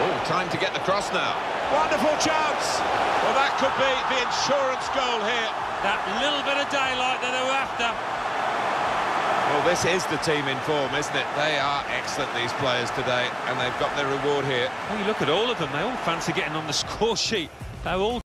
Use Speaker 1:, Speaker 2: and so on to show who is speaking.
Speaker 1: Oh, time to get the cross now.
Speaker 2: Wonderful chance. Well, that could be the insurance goal here.
Speaker 3: That little bit of daylight that they were after.
Speaker 1: Well, this is the team in form, isn't it? They are excellent, these players today, and they've got their reward here.
Speaker 3: Well, you look at all of them, they all fancy getting on the score sheet. They're all